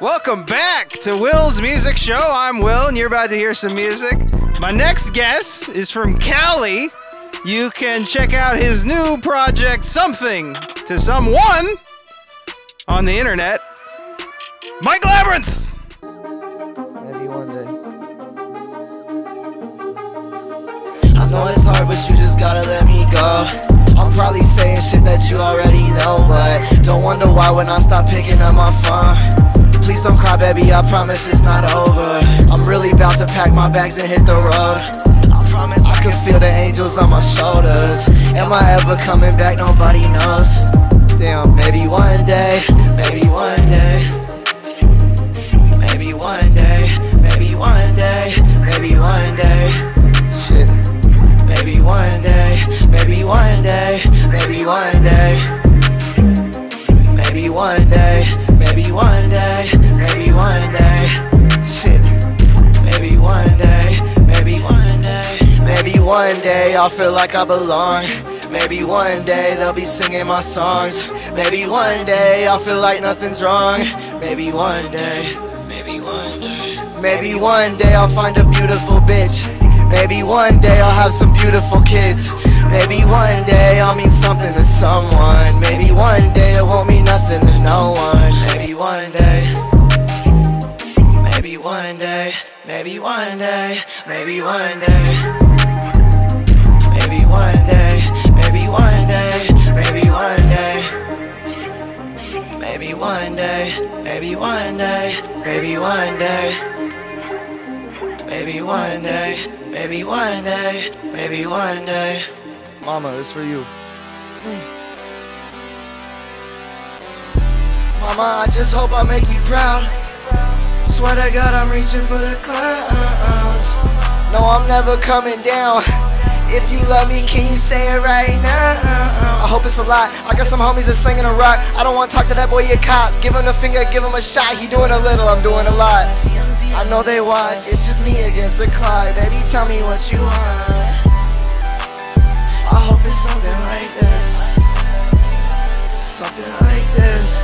Welcome back to Will's Music Show. I'm Will, and you're about to hear some music. My next guest is from Cali. You can check out his new project, Something to Someone, on the internet. Mike Labyrinth! Maybe one day. I know it's hard, but you just gotta let me go. Probably saying shit that you already know, but don't wonder why when I stop picking up my phone. Please don't cry, baby, I promise it's not over. I'm really about to pack my bags and hit the road. I promise I can feel the angels on my shoulders. Am I ever coming back? Nobody knows. Damn, maybe one day, one day, maybe one day, maybe one day. Shit. Maybe one day, maybe one day, maybe one day I'll feel like I belong. Maybe one day they'll be singing my songs. Maybe one day I'll feel like nothing's wrong. Maybe one day, maybe one day. Maybe one day I'll find a beautiful bitch. Maybe one day I'll have some beautiful kids. Maybe one day I'll mean something to someone. Maybe one day, maybe one day, maybe one day. Maybe one day, maybe one day, maybe one day. Maybe one day, maybe one day, maybe one day. Mama, it's for you. Mama, I just hope I make you proud. Swear to God, I'm reaching for the clouds. No, I'm never coming down. If you love me, can you say it right now? I hope it's a lot. I got some homies that's slinging a rock. I don't want to talk to that boy, you cop. Give him the finger, give him a shot. He doing a little, I'm doing a lot. I know they watch. It's just me against the clock. Baby, tell me what you want. I hope it's something like this. Something like this.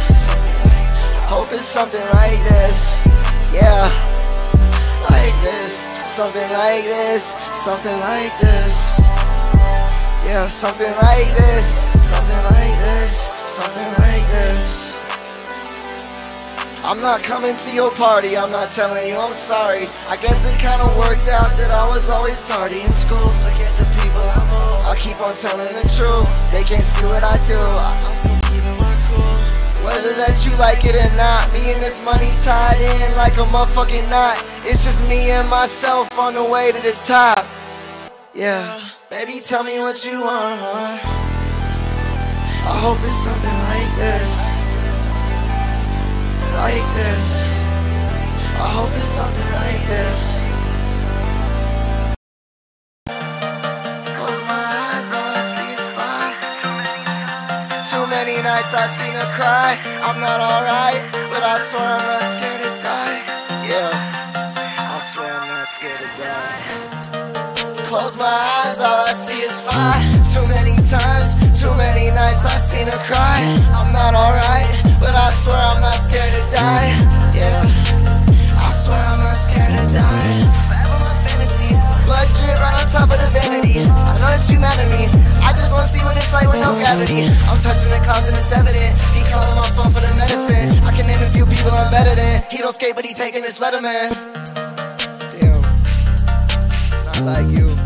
Hope it's something like this. Yeah. Like this. Something like this. Something like this. Yeah, something like this. Something like this. Something like this. I'm not coming to your party, I'm not telling you I'm sorry. I guess it kinda worked out that I was always tardy in school. Look at the people I move. I keep on telling the truth. They can't see what I do. I- Whether that you like it or not, me and this money tied in like a motherfucking knot. It's just me and myself on the way to the top. Yeah, baby, tell me what you want. I hope it's something like this. Like this. I hope it's something like this. Nights I seen her cry. I'm not alright, but I swear I'm not scared to die. Yeah, I swear I'm not scared to die. Close my eyes, all I see is fire. Too many times, too many nights I seen her cry. I'm not alright, but I swear I'm not scared to die. Yeah, I'm touching the clouds and it's evident. He calling my phone for the medicine. I can name a few people I'm better than. He don't skate, but he taking this letterman. Damn. Not like you.